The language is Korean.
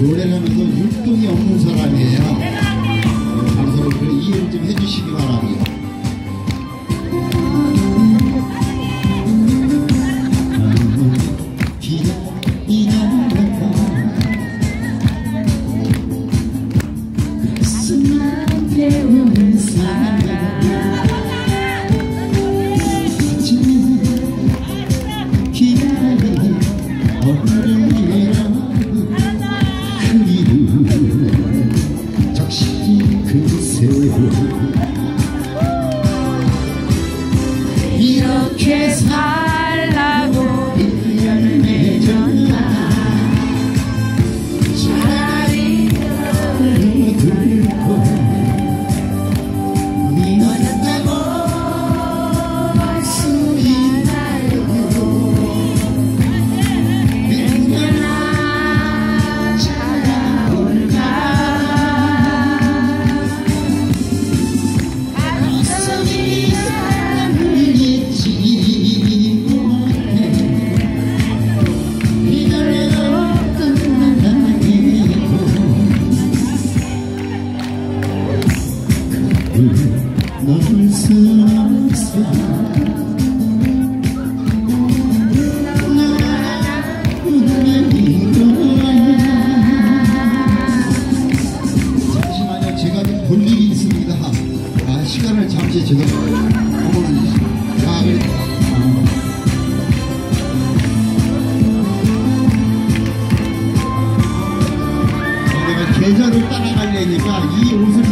노래를 하면서 율동이 없는 사람이에요. 방송을 이해를 좀 해주시기 바랍니다. yes, high. 널 사랑했어 아 시간을 잠시 제가 한번 어. 내가 계절을 따라가려니까 이 옷을